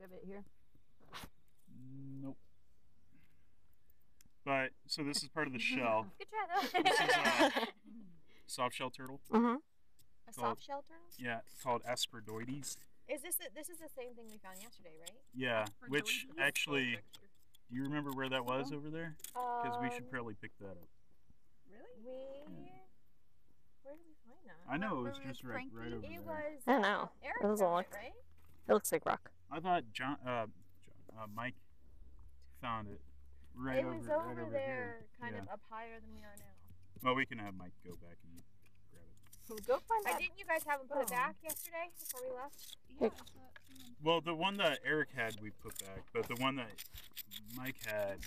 exhibit here. Nope. But so this is part of the shell. Good try though. This is a soft shell turtle. Mm-hmm. a soft shell turtle. Yeah, called Aspideretes. Is this the, this is the same thing we found yesterday, right? Yeah, which Aspideretes? actually, do you remember where that was over there? Because we should Um, probably pick that up. Really? We. Where did we find that? I know it was was just right, right over It there. was. I don't know. Eric It doesn't look- right? It looks like rock. I thought John, uh, John, uh, Mike found it right it over, was right over, over there, here. kind yeah. of up higher than we are now. Well, we can have Mike go back and grab it. Can we go find Uh, that? didn't you guys have him put it Oh. back yesterday before we left? Yeah, I thought someone Well, the one that Eric had, we put back, but the one that Mike had,